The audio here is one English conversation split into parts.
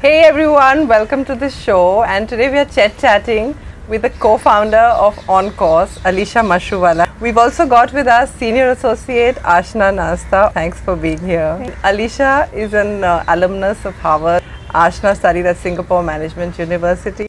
Hey everyone, welcome to the show. And today we are chat chatting with the co founder of On Course, Alisha Mashruwala. We've also got with us Senior Associate Aashna Nasta. Thanks for being here. Alisha is an uh, alumnus of Harvard. Aashna studied at Singapore Management University.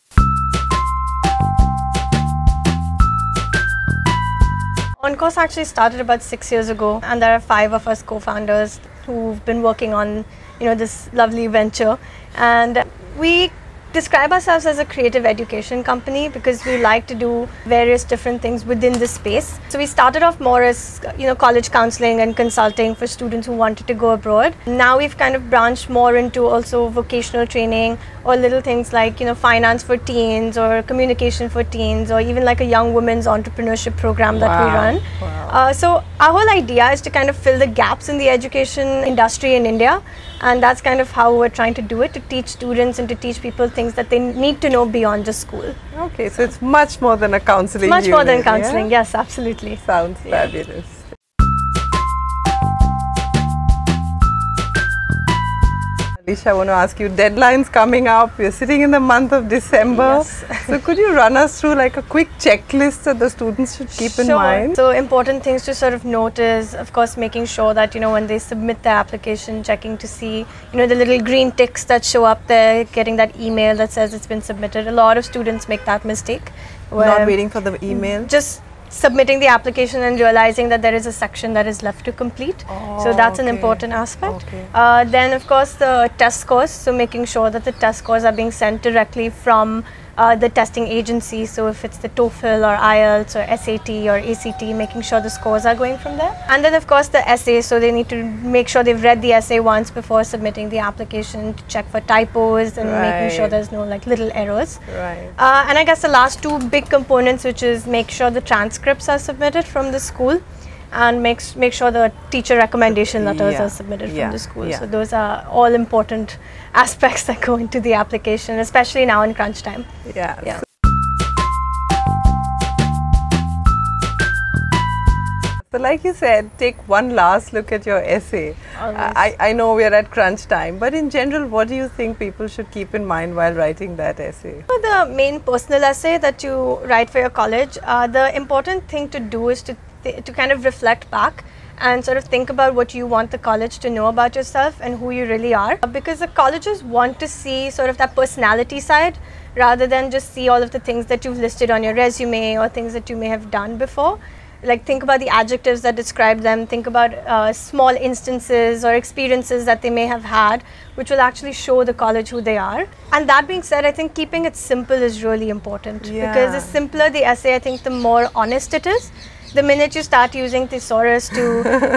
OnCourse actually started about six years ago, and there are five of us co-founders who've been working on, you know, this lovely venture. And we describe ourselves as a creative education company because we like to do various different things within this space. So we started off more as you know college counseling and consulting for students who wanted to go abroad. Now we've kind of branched more into also vocational training or little things like you know finance for teens or communication for teens or even like a young women's entrepreneurship program that we run. Wow. Uh, so our whole idea is to kind of fill the gaps in the education industry in India, and that's kind of how we're trying to do it to teach students and to teach people things that they need to know beyond just school. Okay, so it's much more than a counseling Much more than unit, yeah? counseling, yes, absolutely. Sounds fabulous. Alisha, I want to ask you, deadlines coming up. We're sitting in the month of December. Yes. so could you run us through like a quick checklist that the students should keep in mind? So important things to sort of note is, of course, making sure that you know when they submit their application, checking to see you know the little green ticks that show up there, getting that email that says it's been submitted. A lot of students make that mistake. Not waiting for the email. Just submitting the application and realizing that there is a section that is left to complete. so Oh, that's an important aspect. Okay. Uh, then, of course, the test scores. So making sure that the test scores are being sent directly from uh, the testing agency. So if it's the TOEFL or IELTS or SAT or ACT, making sure the scores are going from there. And then, of course, the essay. So they need to make sure they've read the essay once before submitting the application to check for typos and making sure there's no like little errors. Right. Uh, and I guess the last two big components, which is make sure the transcripts are submitted from the school, and make make sure the teacher recommendation letters Yeah, are submitted yeah, from the school. yeah. So those are all important aspects that go into the application, especially now in crunch time. Yeah. Yeah. So like you said, take one last look at your essay. I, I know we're at crunch time, but in general, what do you think people should keep in mind while writing that essay? For the main personal essay that you write for your college, uh, the important thing to do is to, th- to kind of reflect back and sort of think about what you want the college to know about yourself and who you really are. Uh, Because the colleges want to see sort of that personality side rather than just see all of the things that you've listed on your resume or things that you may have done before. Like think about the adjectives that describe them. Think about uh, small instances or experiences that they may have had which will actually show the college who they are. And that being said i think keeping it simple is really important. Because the simpler the essay i think the more honest it is the minute you start using thesaurus to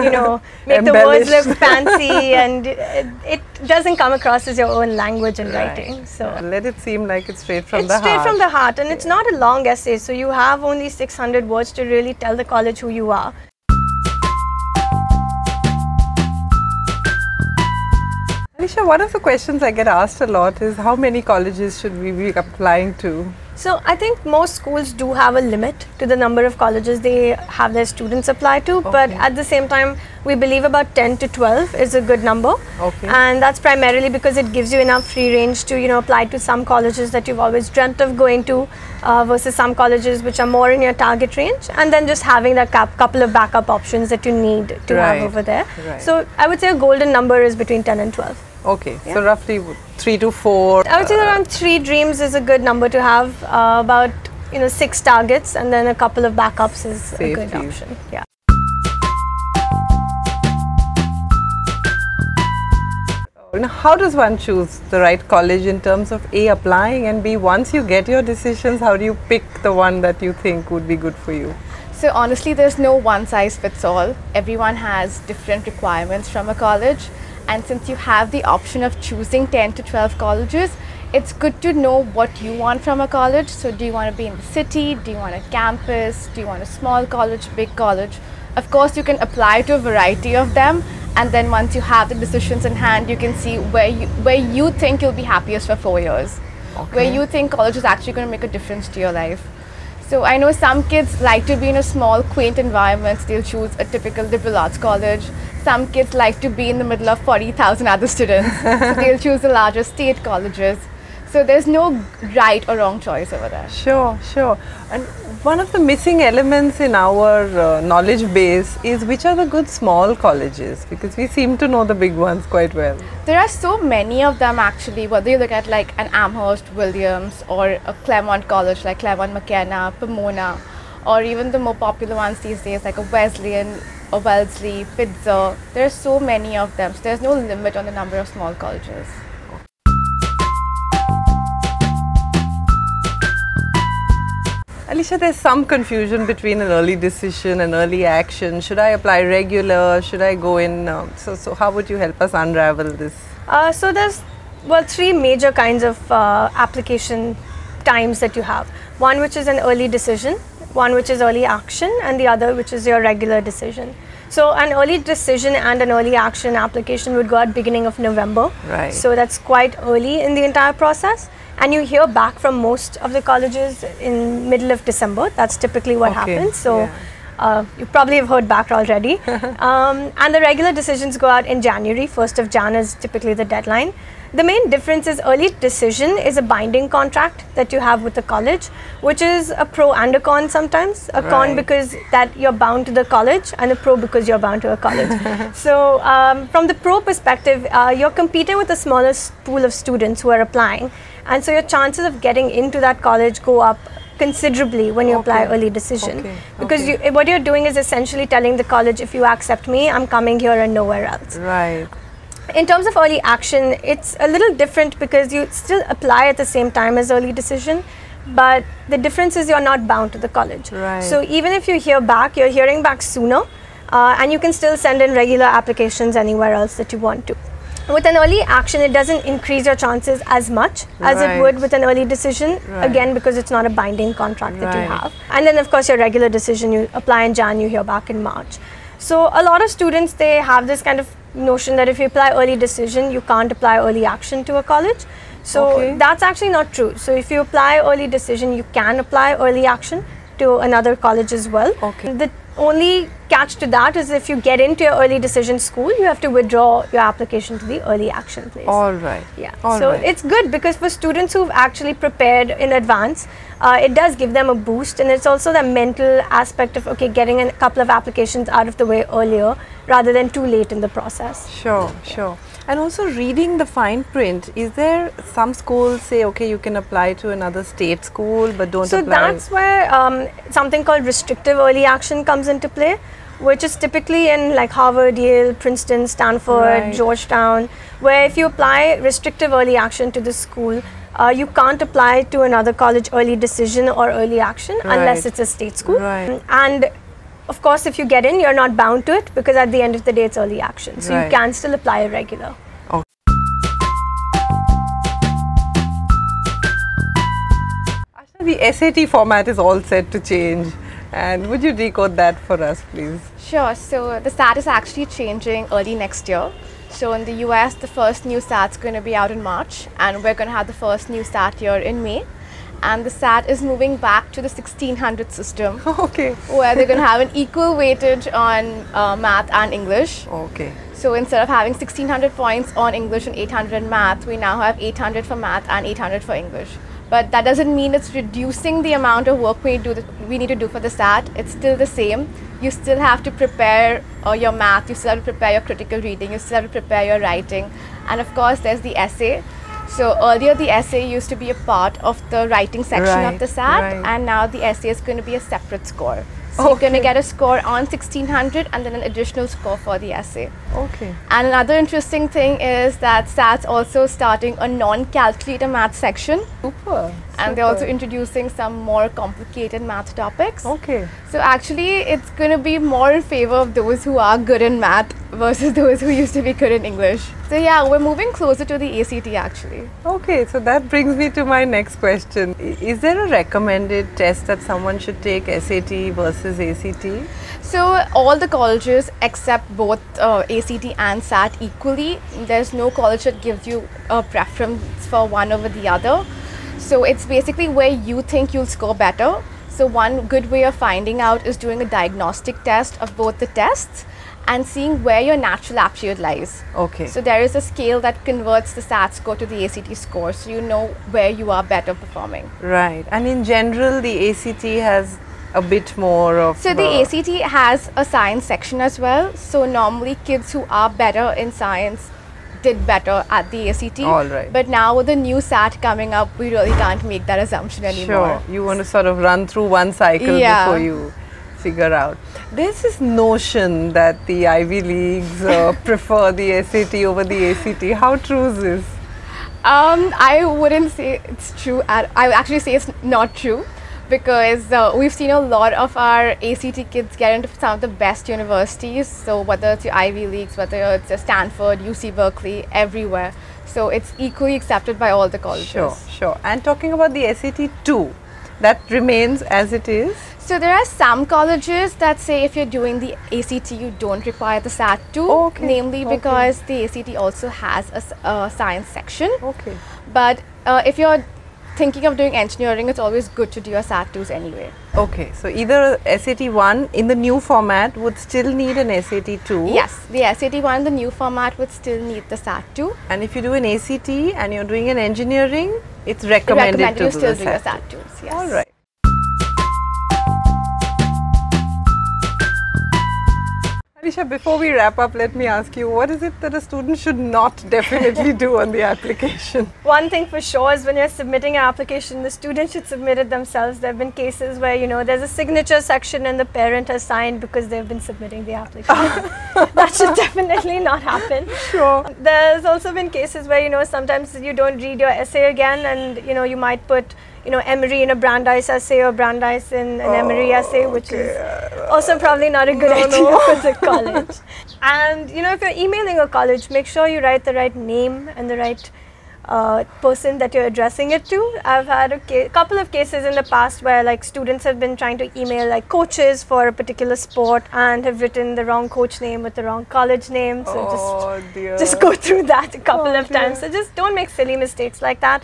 you know make the words look fancy and it, it doesn't come across as your own language in Right. writing so let it seem like it's straight from it's the straight heart. Straight from the heart and it's not a long essay so you have only 600 words to really tell the college who you are Alisha, one of the questions I get asked a lot is how many colleges should we be applying to? So I think most schools do have a limit to the number of colleges they have their students apply to, but at the same time, we believe about 10 to 12 is a good number. Okay. And that's primarily because it gives you enough free range to, you know, apply to some colleges that you've always dreamt of going to uh, versus some colleges which are more in your target range. And then just having that cap- couple of backup options that you need to Right, have over there. right. So I would say a golden number is between 10 and 12. Okay, so roughly three to four. I would say around three dreams is a good number to have. Uh, about you know six targets and then a couple of backups is a good option. Yeah. Now, how does one choose the right college in terms of A, applying, and B, once you get your decisions, how do you pick the one that you think would be good for you? So honestly, there's no one size fits all. Everyone has different requirements from a college. And since you have the option of choosing 10 to 12 colleges, it's good to know what you want from a college. So do you want to be in the city? Do you want a campus? Do you want a small college, big college? Of course, you can apply to a variety of them. And then once you have the decisions in hand, you can see where you, where you think you'll be happiest for four years. Where you think college is actually going to make a difference to your life. So I know some kids like to be in a small, quaint environment. They'll choose a typical liberal arts college. Some kids like to be in the middle of 40,000 other students. so they'll choose the larger state colleges. So there's no right or wrong choice over there. Sure, sure. And one of the missing elements in our uh, knowledge base is which are the good small colleges because we seem to know the big ones quite well. There are so many of them actually, whether you look at like an Amherst Williams or a Claremont College like Claremont McKenna, Pomona, or even the more popular ones these days like a Wesleyan, a Wellesley, Pitzer. There are so many of them, so there's no limit on the number of small colleges. Alisha, there's some confusion between an early decision and early action. Should I apply regular? Should I go in? Um, so, so how would you help us unravel this? Uh, so there's well three major kinds of uh, application times that you have. One which is an early decision, one which is early action, and the other which is your regular decision. So an early decision and an early action application would go at beginning of November. Right. So that's quite early in the entire process. And you hear back from most of the colleges in middle of December. That's typically what Okay, happens. So yeah. uh, you probably have heard back already. um, and the regular decisions go out in January. 1st of Jan is typically the deadline. The main difference is early decision is a binding contract that you have with the college, which is a pro and a con sometimes. A con because that you're bound to the college, and a pro because you're bound to a college. so, um, from the pro perspective, uh, you're competing with a smaller pool of students who are applying, and so your chances of getting into that college go up considerably when you apply early decision Okay, because okay. you, what you're doing is essentially telling the college if you accept me i'm coming here and nowhere else Right. In terms of early action, it's a little different because you still apply at the same time as early decision, but the difference is you're not bound to the college. Right. So even if you hear back, you're hearing back sooner, uh, and you can still send in regular applications anywhere else that you want to. With an early action, it doesn't increase your chances as much as it would with an early decision, Right. again, because it's not a binding contract that you have. And then, of course, your regular decision, you apply in Jan, you hear back in March. So a lot of students they have this kind of notion that if you apply early decision, you can't apply early action to a college. So Okay. that's actually not true. So if you apply early decision, you can apply early action to another college as well. Okay. The only catch to that is if you get into your early decision school, you have to withdraw your application to the early action place. All right. Yeah. All so right. it's good because for students who've actually prepared in advance, uh, it does give them a boost, and it's also the mental aspect of okay, getting a couple of applications out of the way earlier rather than too late in the process. Sure, sure. And also reading the fine print, is there some schools say, okay, you can apply to another state school, but don't So apply? that's where um, something called restrictive early action comes into play, which is typically in like Harvard, Yale, Princeton, Stanford, Right. Georgetown, where if you apply restrictive early action to the school, uh, you can't apply to another college early decision or early action unless it's a state school. Right. And of course, if you get in, you're not bound to it because at the end of the day, it's early action. So Right. you can still apply a regular. Asha, the SAT format is all set to change. And would you decode that for us, please? Sure. So the SAT is actually changing early next year. So in the US, the first new SAT's going to be out in March, and we're going to have the first new SAT year in May. And the SAT is moving back to the 1600 system, Okay. where they're going to have an equal weightage on uh, math and English. Okay. So instead of having 1600 points on English and 800 math, we now have 800 for math and 800 for English. But that doesn't mean it's reducing the amount of work we do. We need to do for the SAT. It's still the same. You still have to prepare uh, your math. You still have to prepare your critical reading. You still have to prepare your writing, and of course, there's the essay. So earlier, the essay used to be a part of the writing section Right, of the SAT, right. and now the essay is going to be a separate score. So you're going to get a score on 1600 and then an additional score for the essay. Okay. And another interesting thing is that SAT's also starting a non-calculator math section, Super. and they're also introducing some more complicated math topics. Okay. So actually, it's going to be more in favor of those who are good in math versus those who used to be good in English. So yeah, we're moving closer to the ACT actually. Okay, so that brings me to my next question. Is there a recommended test that someone should take SAT versus ACT? So all the colleges accept both uh, ACT and SAT equally. There's no college that gives you a preference for one over the other. So it's basically where you think you'll score better. So one good way of finding out is doing a diagnostic test of both the tests. And seeing where your natural aptitude lies. Okay. So there is a scale that converts the SAT score to the ACT score, so you know where you are better performing. right. And in general, the ACT has a bit more of. So the ACT has a science section as well. So normally kids who are better in science did better at the ACT. All right. But now with the new SAT coming up, we really can't make that assumption anymore. Sure. You want to sort of run through one cycle Yeah. before you figure out. There's this notion that the Ivy Leagues uh, prefer the SAT over the ACT. How true is this? Um, I wouldn't say it's true. At, I would actually say it's not true because uh, we've seen a lot of our ACT kids get into some of the best universities. So whether it's your Ivy Leagues, whether it's a Stanford, UC Berkeley, everywhere. So it's equally accepted by all the colleges. Sure, sure. And talking about the SAT 2, that remains as it is. So there are some colleges that say if you're doing the ACT, you don't require the SAT 2. Oh, okay, Namely okay. because the ACT also has a science section. Okay. But uh, if you're thinking of doing engineering, it's always good to do your SAT 2s anyway. Okay, so either SAT 1 in the new format would still need an SAT 2. Yes, the SAT 1, in the new format, would still need the SAT 2. And if you do an ACT and you're doing an engineering, it's recommended, Recommended to you do still the do your SAT. SAT 2s. Yes. All right. Alisha, before we wrap up, let me ask you what is it that a student should not definitely do on the application? One thing for sure is when you're submitting an application, the student should submit it themselves. There have been cases where, you know, there's a signature section and the parent has signed because they've been submitting the application. that should definitely not happen. Sure. There's also been cases where, you know, sometimes you don't read your essay again and, you know, you might put, you know, Emory in a Brandeis essay or Brandeis in an Emory essay, which is also probably not a good No, idea no. for the college. and, you know, if you're emailing a college, make sure you write the right name and the right uh, person that you're addressing it to. I've had a couple of cases in the past where like students have been trying to email like coaches for a particular sport and have written the wrong coach name with the wrong college name. So just oh dear. just go through that a couple Oh, of times. So just don't make silly mistakes like that.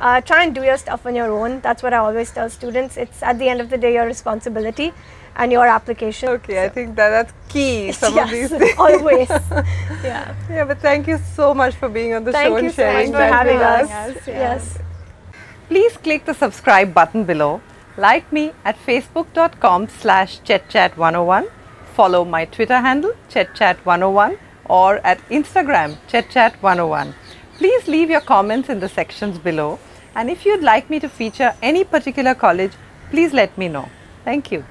Uh, try and do your stuff on your own. That's what I always tell students. It's at the end of the day your responsibility and your application. Okay, I think that that's key. Some of these things. always. yeah. Yeah, but thank you so much for being on the Thank show and so much sharing for having us. us. Yes. Please click the subscribe button below. Like me at facebook.com slash chetchat101. Follow my Twitter handle chetchat101 or at Instagram chetchat101. Please leave your comments in the sections below. And if you'd like me to feature any particular college, please let me know. Thank you.